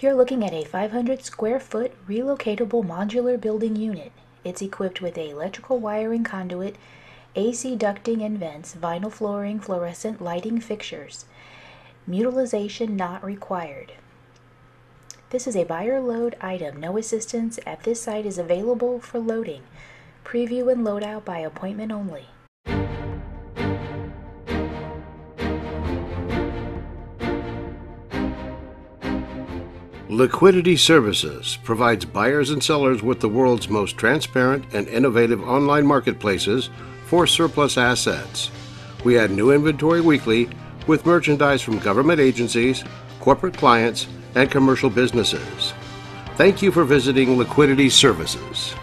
You're looking at a 500 square foot relocatable modular building unit. It's equipped with a electrical wiring conduit, AC ducting and vents, vinyl flooring, fluorescent lighting fixtures. Mutilation not required. This is a buyer load item. No assistance at this site is available for loading. Preview and loadout by appointment only. Liquidity Services provides buyers and sellers with the world's most transparent and innovative online marketplaces for surplus assets. We add new inventory weekly with merchandise from government agencies, corporate clients, and commercial businesses. Thank you for visiting Liquidity Services.